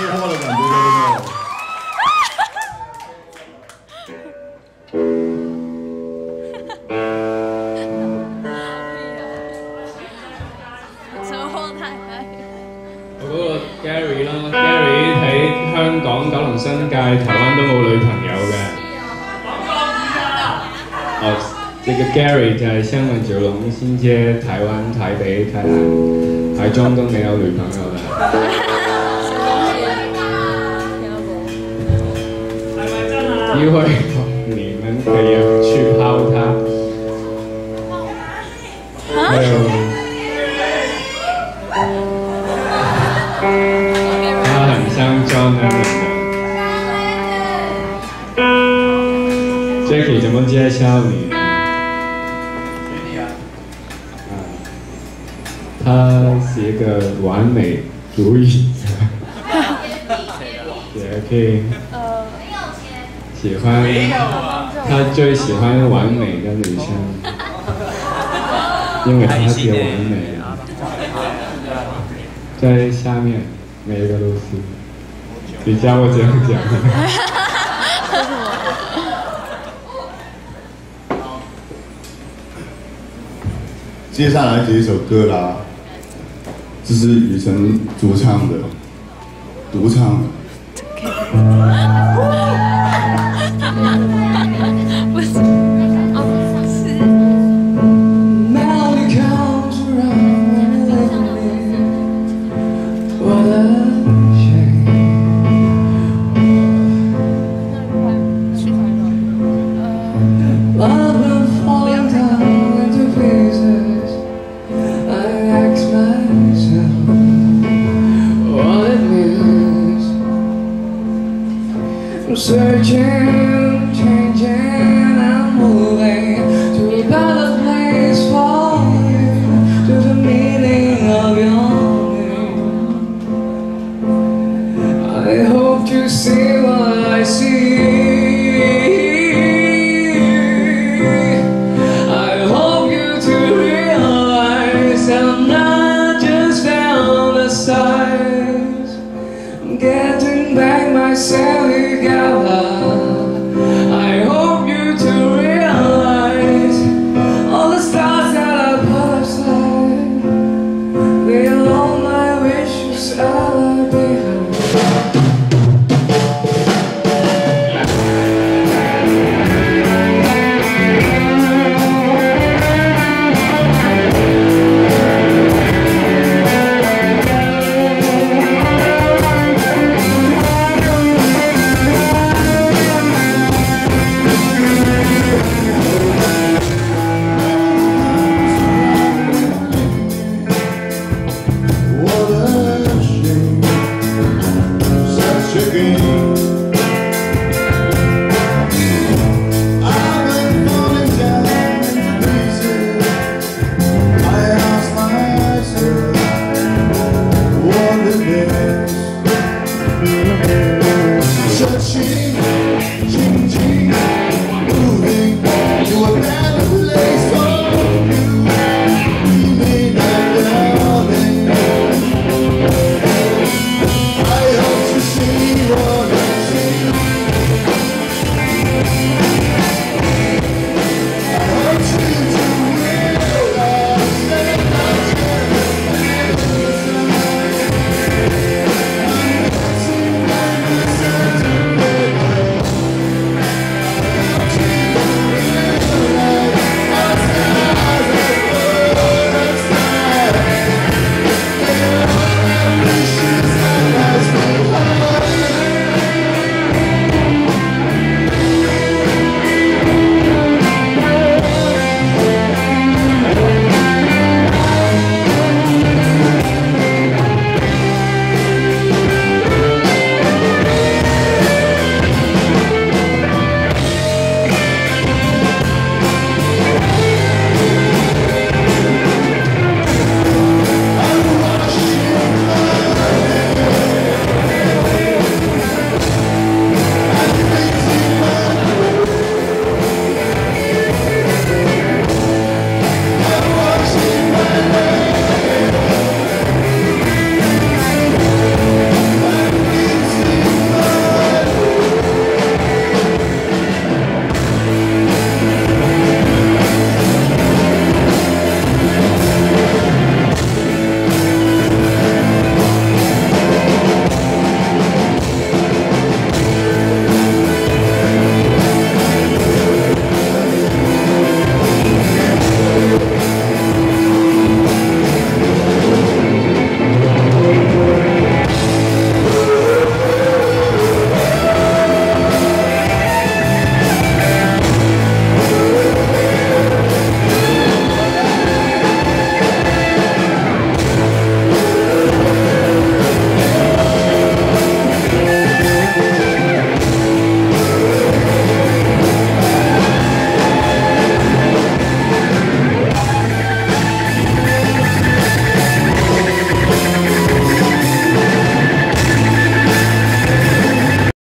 货的感觉，对不对？我嗰个 Gary 啦，Gary 喺香港、九龙新界、台湾都冇女朋友嘅。哦，这个 Gary 在香港、九龙、新界、台湾、台北、台南、台中都没有女朋友的。 因為你们可以去泡他。還有。他很像 John Lennon 的。Jackie 怎么介绍你呢？啊，他是一个完美主义者。Jackie 喜歡，他最喜歡完美的女生，因為他是完美。在下面每一個都是，你叫我這樣講。接下來這一首歌啦，這是雨辰主唱的，獨唱的。Searching, changing, I'm moving to a better place for you, to the meaning of your name. I hope to see what I see. I hope you to realize I'm not just fantasized. I'm getting back myself.